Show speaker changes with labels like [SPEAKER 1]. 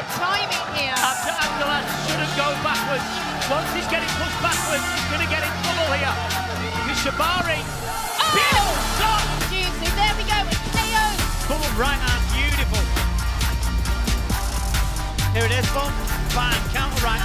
[SPEAKER 1] Good timing here. Abdul Abdullah shouldn't go backwards. Once he's getting pushed backwards, he's going to get in trouble here. Because Chahbari...
[SPEAKER 2] Oh!
[SPEAKER 1] Beautiful shot!
[SPEAKER 2] Jesus, there we go, it's KO.
[SPEAKER 1] Full right hand, beautiful. Here it is, Bob. Fine, counter right